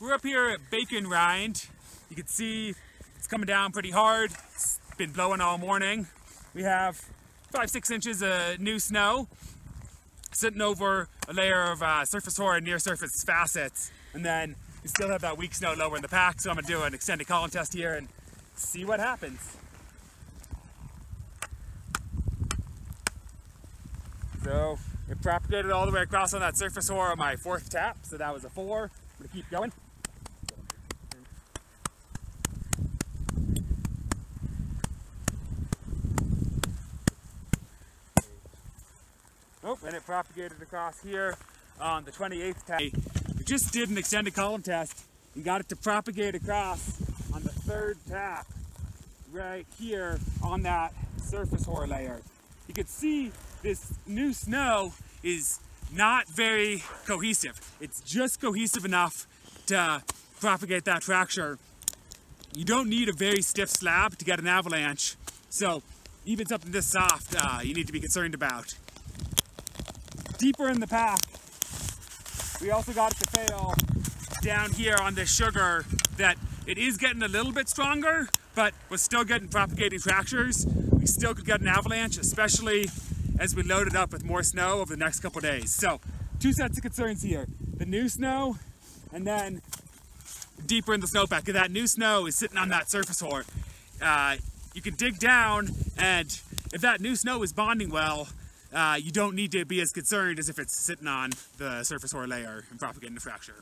We're up here at Bacon Rind. You can see it's coming down pretty hard. It's been blowing all morning. We have five, six inches of new snow sitting over a layer of uh, surface and near surface facets. And then we still have that weak snow lower in the pack. So I'm gonna do an extended column test here and see what happens. So it propagated all the way across on that surface hoar on my fourth tap. So that was a four. I'm gonna keep going. Oh, and it propagated across here on the 28th tap. We just did an extended column test. We got it to propagate across on the third tap right here on that surface hoar layer. You can see this new snow is not very cohesive. It's just cohesive enough to propagate that fracture. You don't need a very stiff slab to get an avalanche. So even something this soft, uh, you need to be concerned about. Deeper in the pack, we also got it to fail down here on this sugar that it is getting a little bit stronger, but we're still getting propagating fractures. We still could get an avalanche, especially as we load it up with more snow over the next couple days. So two sets of concerns here. The new snow and then deeper in the snowpack. That new snow is sitting on that surface hoar. Uh, you can dig down and if that new snow is bonding well, uh, you don't need to be as concerned as if it's sitting on the surface hoar layer and propagating the fracture.